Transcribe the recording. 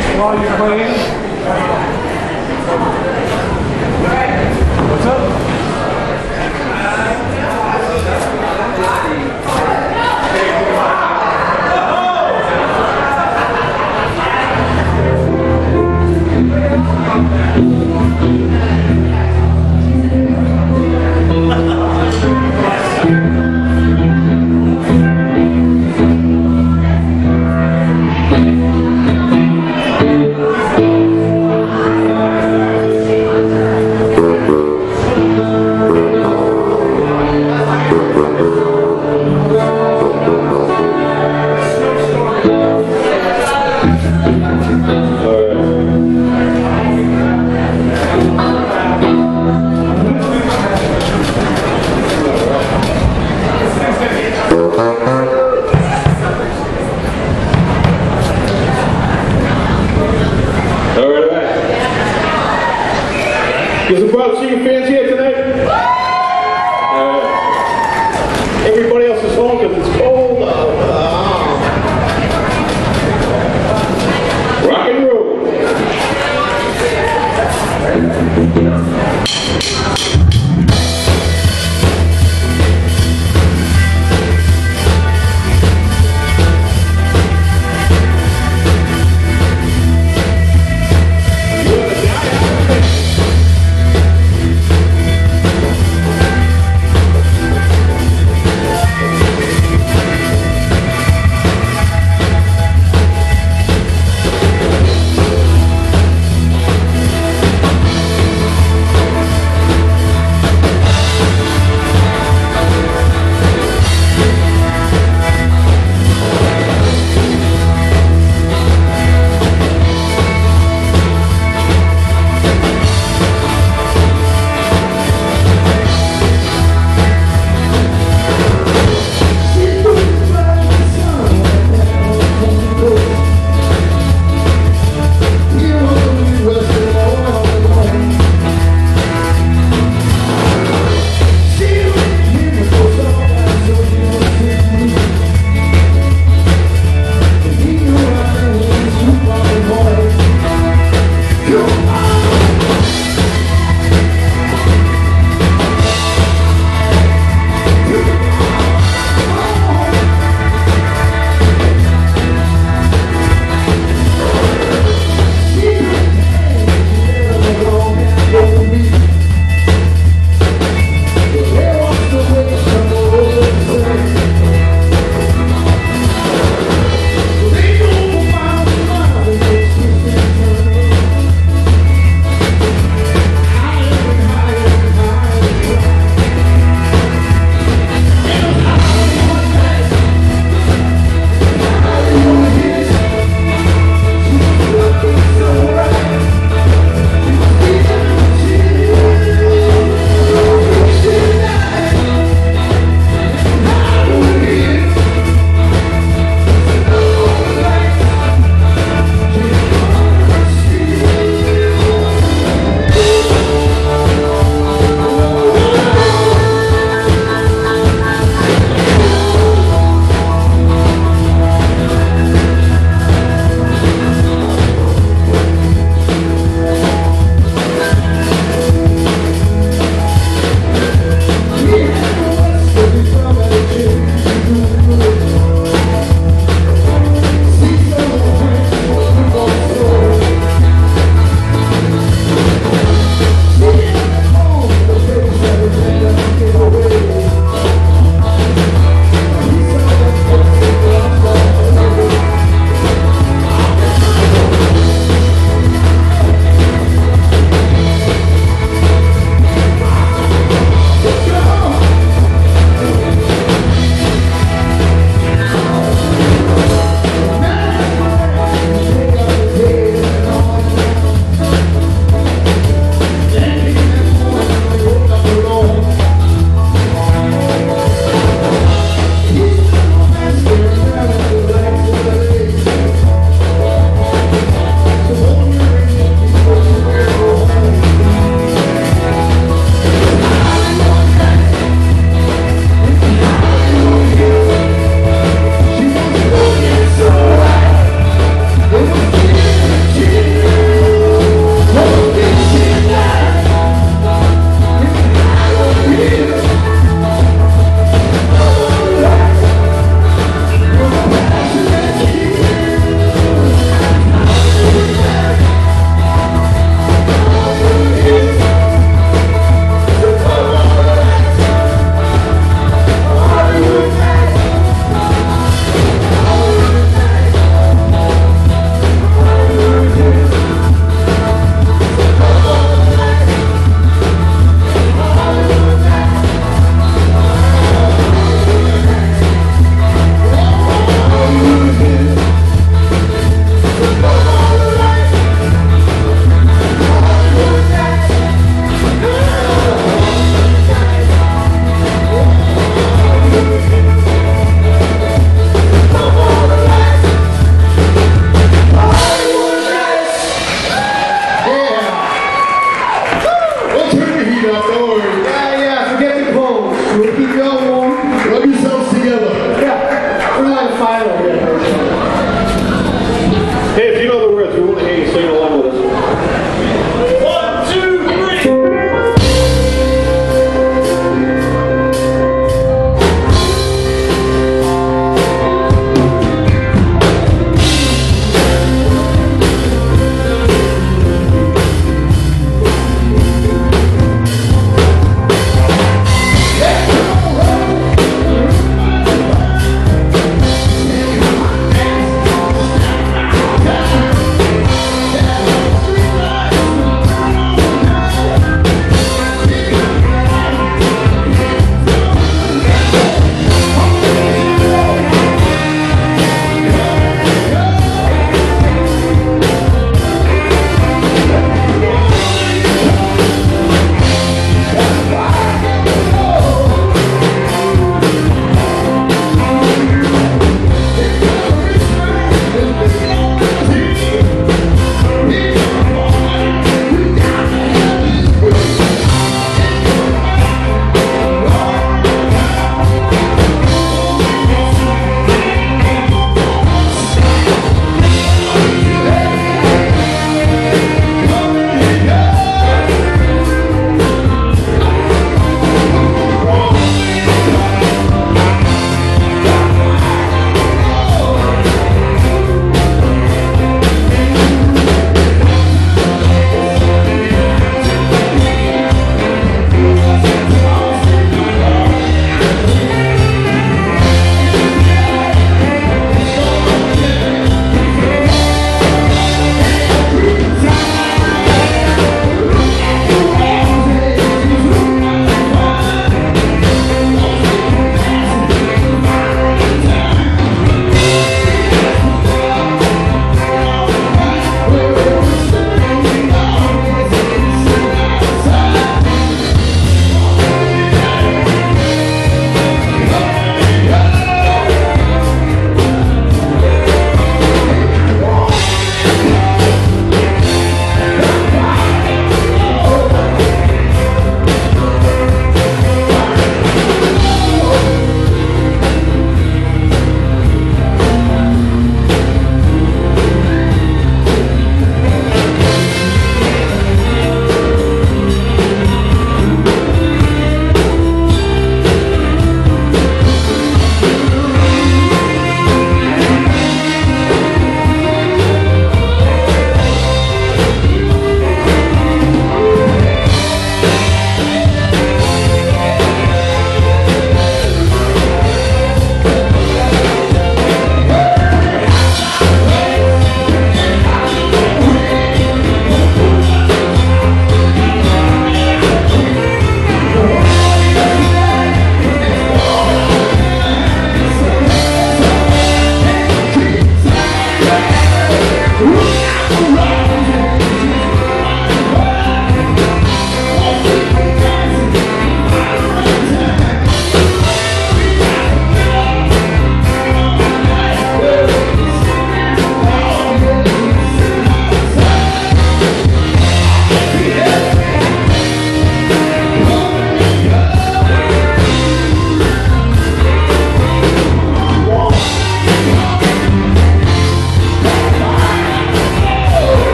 while you're playing. What's up?